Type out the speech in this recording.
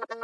you